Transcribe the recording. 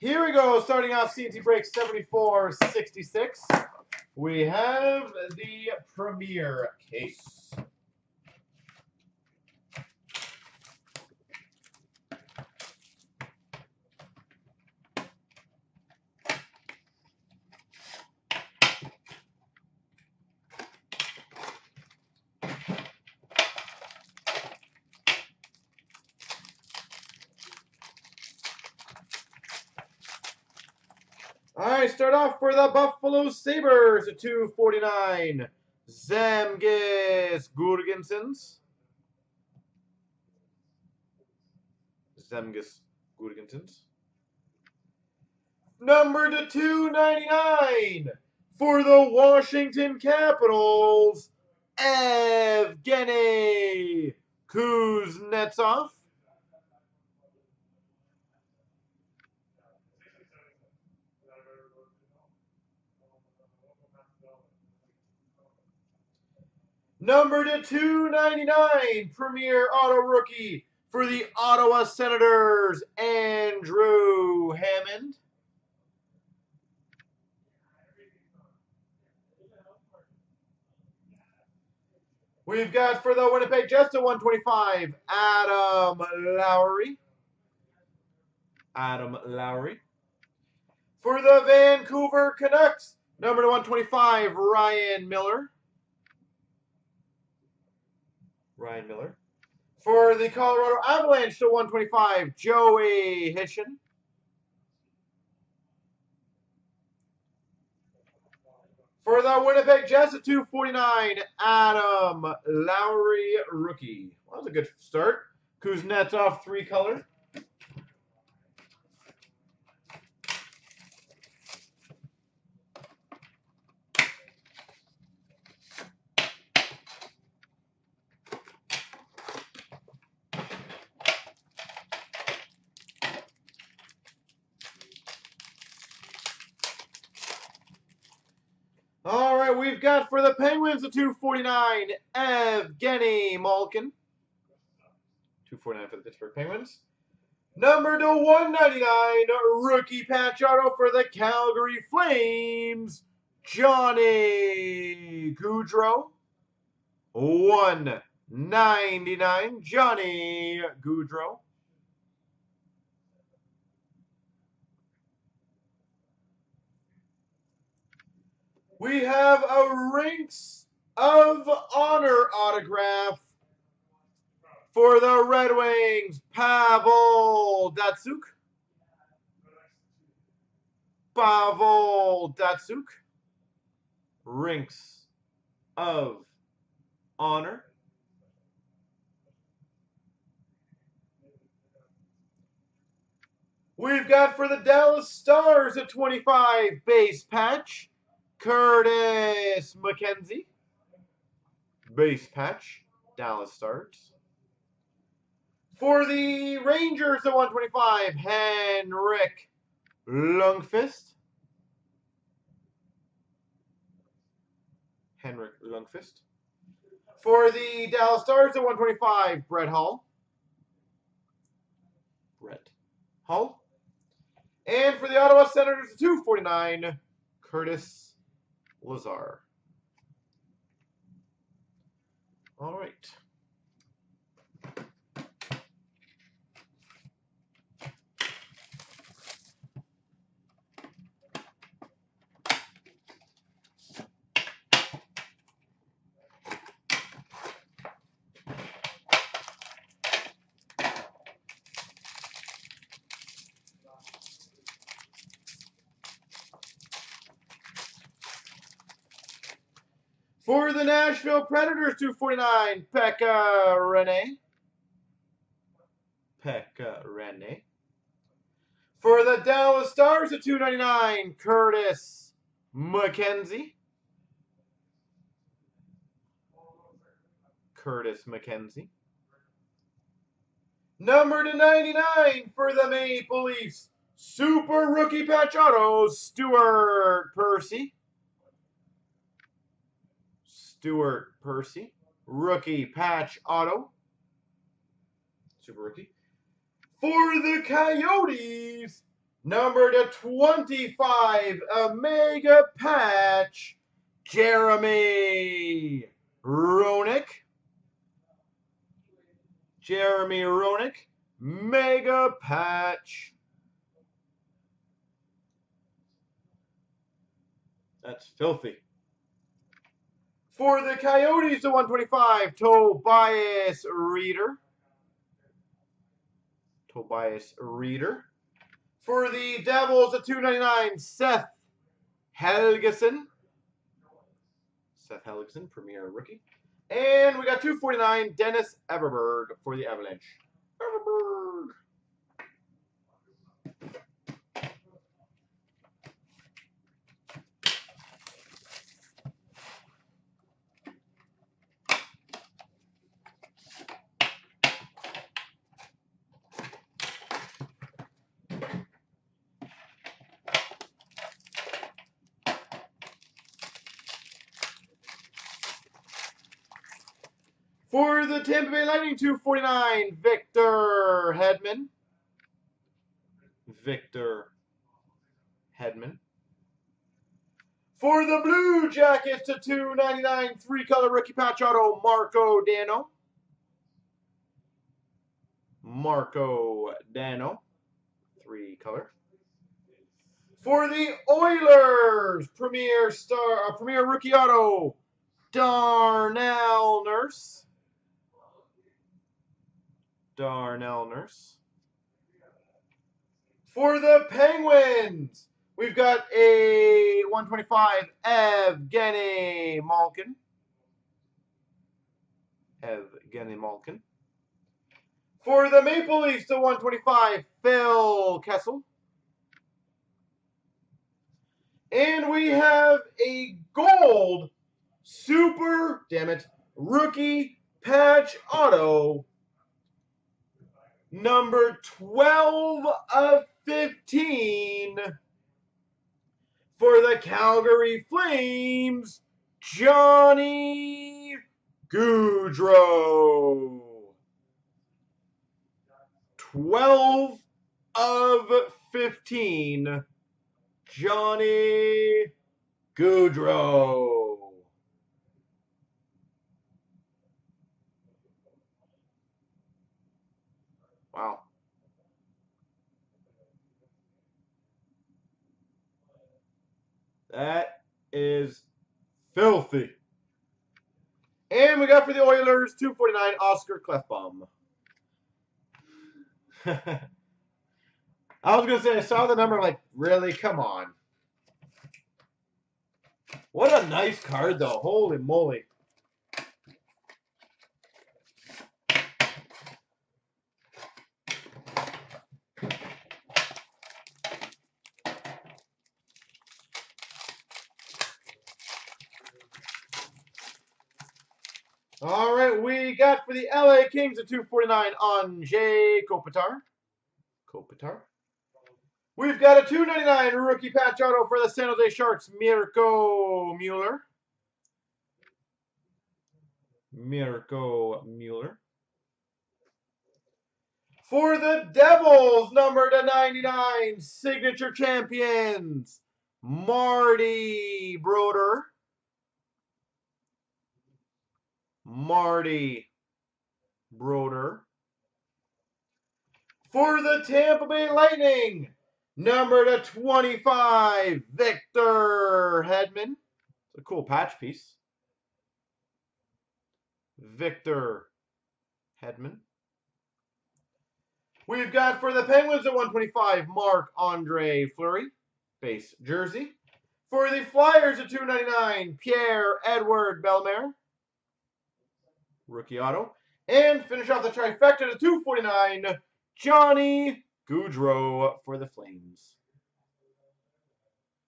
Here we go, starting off CNC break 7466. We have the Premier case. All right, start off for the Buffalo Sabres at 249. Zemgus Girgensons. Zemgus Girgensons. Number to 299 for the Washington Capitals, Evgeny Kuznetsov. Number to 299, Premier Auto Rookie for the Ottawa Senators, Andrew Hammond. We've got for the Winnipeg Jets at 125, Adam Lowry. Adam Lowry. For the Vancouver Canucks, number to 125, Ryan Miller. Ryan Miller. For the Colorado Avalanche to 125, Joey Hishon. For the Winnipeg Jets at 249, Adam Lowry rookie. Well, that was a good start. Kuznetsov three color. All right, we've got for the Penguins a 249, Evgeny Malkin. 249 for the Pittsburgh Penguins. Number to 199, rookie patch auto for the Calgary Flames, Johnny Gaudreau. 199, Johnny Gaudreau. We have a Rinks of Honor autograph for the Red Wings, Pavel Datsyuk. Pavel Datsyuk. Rinks of Honor. We've got for the Dallas Stars a 25 base patch. Curtis McKenzie. Base patch. Dallas Stars. For the Rangers at 125, Henrik Lundqvist. Henrik Lundqvist. For the Dallas Stars at 125, Brett Hall. Brett Hall. And for the Ottawa Senators at 249, Curtis Lazar. All right. For the Nashville Predators, 249, Pekka Rinne. Pekka Rinne. For the Dallas Stars at 299, Curtis McKenzie. Curtis McKenzie. Number to 99 for the Maple Leafs, Super Rookie Patch Auto, Stuart Percy. Stuart Percy. Rookie patch auto. Super rookie. For the Coyotes, Number to 25, a mega patch, Jeremy Roenick. Jeremy Roenick, mega patch. That's filthy. For the Coyotes the 125, Tobias Rieder. Tobias Rieder. For the Devils the 299, Seth Helgeson. Seth Helgeson, premier rookie. And we got 249, Dennis Everberg for the Avalanche. Everberg. For the Tampa Bay Lightning, 249, Victor Hedman. Victor Hedman. For the Blue Jackets to 299, three color rookie patch auto, Marko Dano. Marko Dano, three color. For the Oilers, premier star, uh, premier rookie auto, Darnell Nurse. Darnell Nurse. For the Penguins, we've got a 125 Evgeny Malkin. Evgeny Malkin. For the Maple Leafs, the 125 Phil Kessel. And we have a gold super, damn it, rookie patch auto number 12 of 15 for the Calgary Flames, Johnny Gaudreau. 12 of 15, Johnny Gaudreau. That is filthy. And we got for the Oilers, 249, Oscar Klefbom. I was to say, I saw the number, like, really? Come on. What a nice card, though. Holy moly. All right, we got for the LA Kings at 249 Anze Kopitar. Kopitar. We've got a 299 rookie patch auto for the San Jose Sharks, Mirco Mueller. Mirco Mueller. For the Devils, number to 99, signature champions, Marty Brodeur. Marty Brodeur. For the Tampa Bay Lightning, number to 25, Victor Hedman. It's a cool patch piece. Victor Hedman. We've got for the Penguins at 125, Marc Andre Fleury, base jersey. For the Flyers at 299, Pierre Edward Bellemare rookie auto. And finish off the trifecta to 249, Johnny Gaudreau for the Flames.